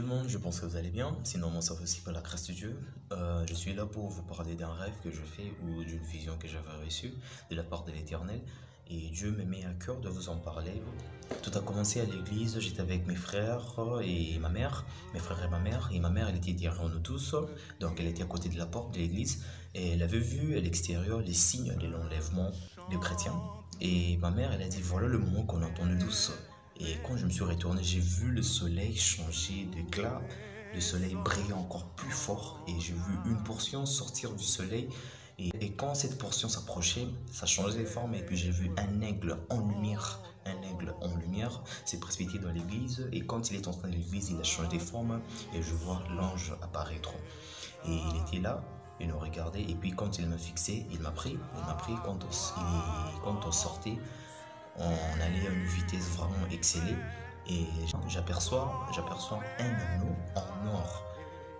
pense que vous allez bien. Sinon, ça va aussi par la grâce de Dieu. Euh, je suis là pour vous parler d'un rêve que je fais ou d'une vision que j'avais reçue de la part de l'Éternel. Et Dieu me met à cœur de vous en parler. Tout a commencé à l'église. J'étais avec mes frères et ma mère, mes frères et ma mère. Et ma mère, elle était derrière nous tous. Donc, elle était à côté de la porte de l'église. Et elle avait vu à l'extérieur les signes de l'enlèvement des chrétiens. Et ma mère, elle a dit voilà le moment qu'on entend nous tous. Et quand je me suis retourné, j'ai vu le soleil changer d'éclat, le soleil briller encore plus fort et j'ai vu une portion sortir du soleil. Et, quand cette portion s'approchait, ça changeait de forme et puis j'ai vu un aigle en lumière. Un aigle en lumière s'est précipité dans l'église et quand il est entré dans l'église, il a changé de forme et je vois l'ange apparaître. Et il était là, il nous regardait et puis quand il m'a fixé, il m'a pris. Il m'a pris quand on sortait on allait à une vitesse vraiment et j'aperçois j'aperçois un anneau en or.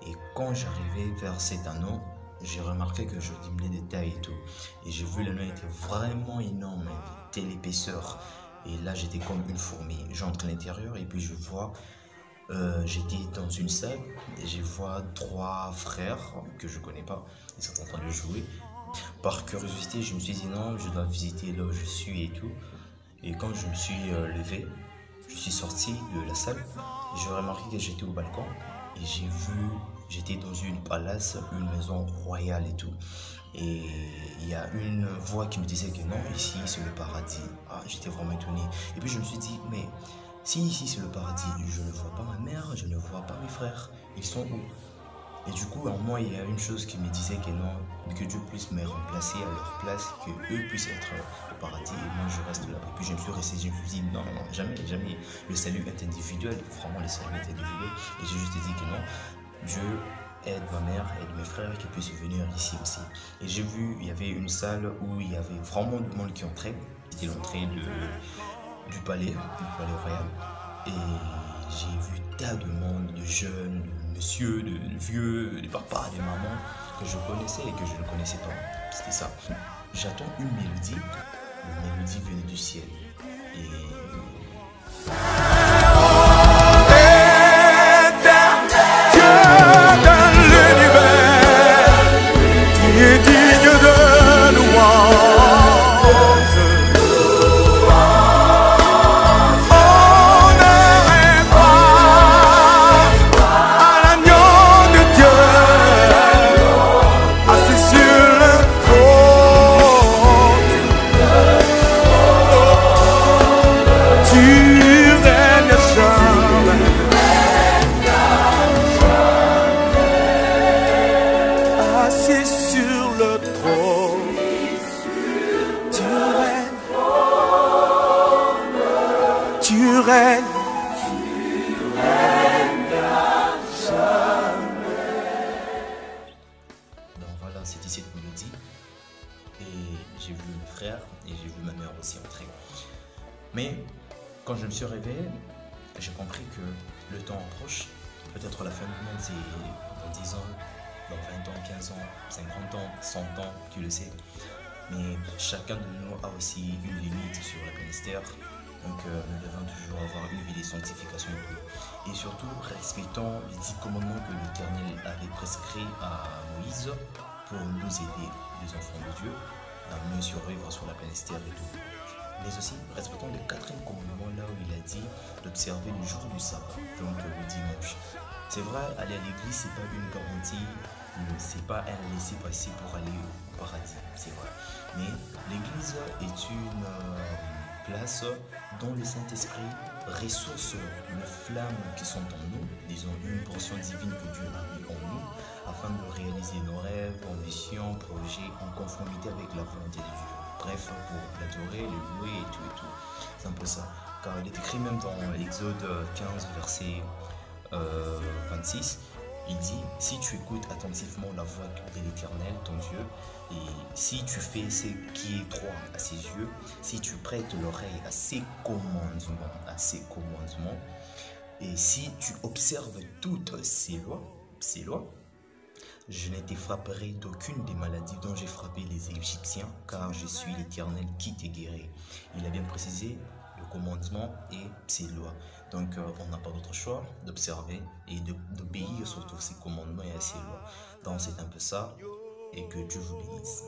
Et quand j'arrivais vers cet anneau j'ai remarqué que je diminuais de taille et tout. Et j'ai vu l'anneau était vraiment énorme telle épaisseur. Et là j'étais comme une fourmi. J'entre à l'intérieur et puis je vois euh, j'étais dans une salle et je vois trois frères que je connais pas. Ils sont en train de jouer. Par curiosité je me suis dit non je dois visiter là où je suis et tout. Et quand je me suis euh, levé, je suis sorti de la salle, j'ai remarqué que j'étais au balcon et j'ai vu, j'étais dans une palace, une maison royale et tout. Et il y a une voix qui me disait que non, ici c'est le paradis. Ah, j'étais vraiment étonné. Et puis je me suis dit, mais si ici c'est le paradis, je ne vois pas ma mère, je ne vois pas mes frères. Ils sont où? Et du coup, en moi, il y a une chose qui me disait que non, que Dieu puisse me remplacer à leur place, que eux puissent être au paradis et moi je reste là. Et puis je me suis resté, je me suis dit non, non, jamais, jamais. Le salut est individuel, vraiment le salut est individuel. Et j'ai juste dit que non, Dieu aide ma mère, aide mes frères qui puissent venir ici aussi. Et j'ai vu, il y avait une salle où il y avait vraiment du monde qui entrait. C'était l'entrée du palais, du palais royal. Et j'ai vu tas de monde, de jeunes, de monsieur, de vieux, de papa, de maman que je connaissais et que je ne connaissais pas. C'était ça. J'attends une mélodie. La mélodie venait du ciel. Et Mais quand je me suis réveillé, j'ai compris que le temps approche. Peut-être la fin du monde, c'est dans 10 ans, dans 20 ans, 15 ans, 50 ans, 100 ans, tu le sais. Mais chacun de nous a aussi une limite sur la planète Donc euh, nous devons toujours avoir une vie de sanctification et surtout respectant les dix commandements que l'Éternel avait prescrits à Moïse pour nous aider, les enfants de Dieu, à mieux survivre sur la planète Terre et tout. Mais aussi, respectons le quatrième commandement là où il a dit d'observer le jour du sabbat, donc le dimanche. C'est vrai, aller à l'église, c'est pas une garantie, c'est pas un laisser-passer pour aller au paradis, c'est vrai. Mais l'église est une euh, place dont le Saint-Esprit ressource les flammes qui sont en nous, disons une portion divine que Dieu a réaliser nos rêves, ambitions, projets en conformité avec la volonté de Dieu. Bref, pour l'adorer, le louer et tout et tout. C'est un peu ça. Car il est écrit même dans l'Exode 15, verset 26, euh, il dit, si tu écoutes attentivement la voix de l'Éternel, ton Dieu, et si tu fais ce qui est droit à ses yeux, si tu prêtes l'oreille à ses commandements, à ses commandements, et si tu observes toutes ces lois, ces lois, je ne te frapperai d'aucune des maladies dont j'ai frappé les Égyptiens, car je suis l'Éternel qui t'ai guéri. Il a bien précisé le commandement et ses lois. Donc, euh, on n'a pas d'autre choix d'observer et d'obéir surtout ses commandements et à ses lois. Donc, c'est un peu ça et que Dieu vous bénisse.